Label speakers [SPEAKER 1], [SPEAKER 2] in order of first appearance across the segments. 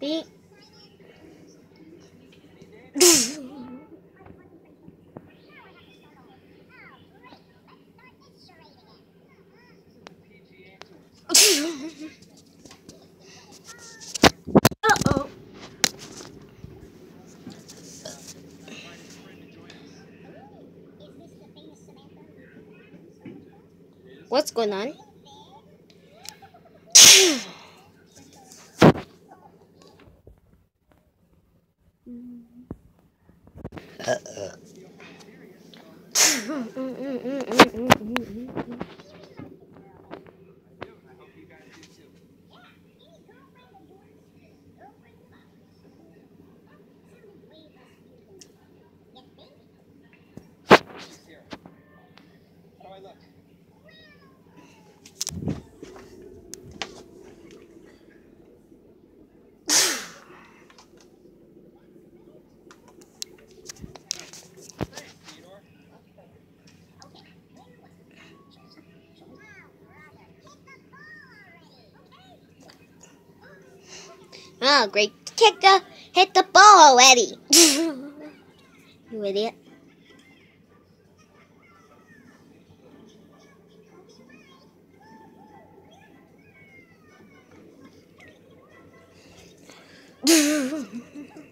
[SPEAKER 1] Beep.
[SPEAKER 2] ko nun. mm.
[SPEAKER 1] Oh, great kicker. Hit the ball already. you idiot.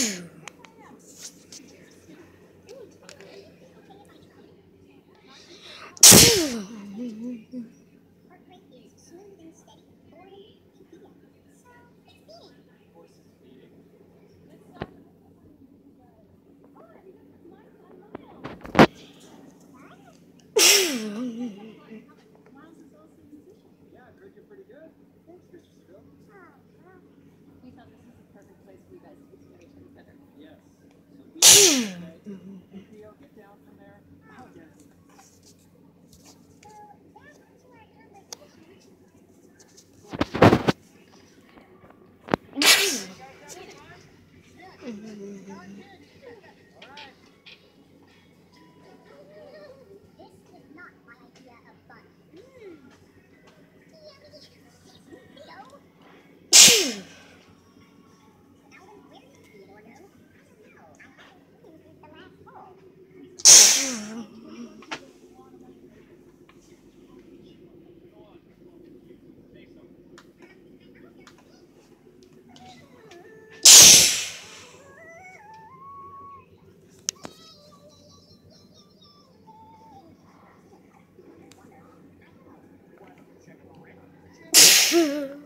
[SPEAKER 2] Yeah.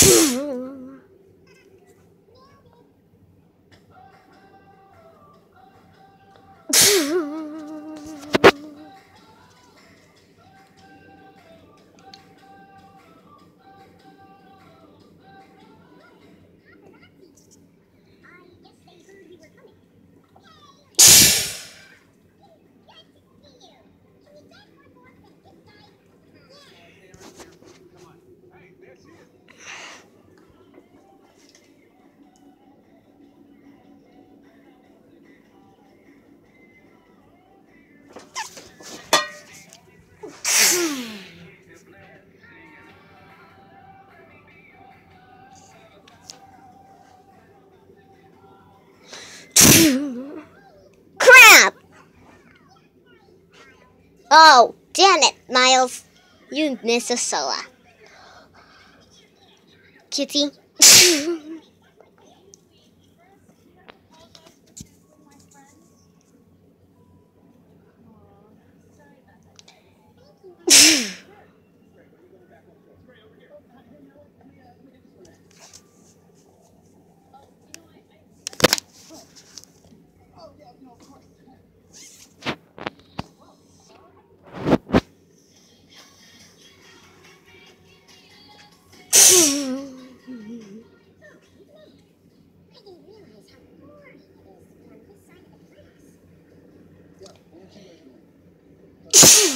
[SPEAKER 2] Boom! Oh,
[SPEAKER 1] damn it, Miles. You missed a Sola. Kitty. Tch!